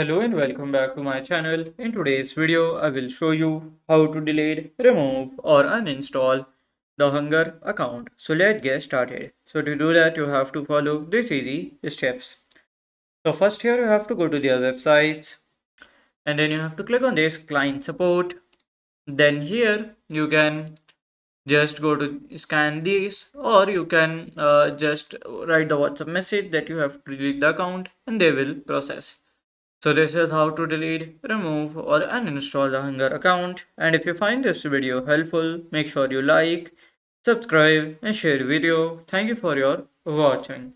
Hello and welcome back to my channel. In today's video, I will show you how to delete, remove or uninstall the Hungrrr account. So let's get started. So to do that, you have to follow these easy steps. So first here you have to go to their websites and then you have to click on this client support. Then here you can just go to scan this or you can uh, just write the WhatsApp message that you have to delete the account and they will process. So this is how to delete, remove or uninstall the Hungrrr account. And if you find this video helpful, make sure you like, subscribe and share the video. Thank you for your watching.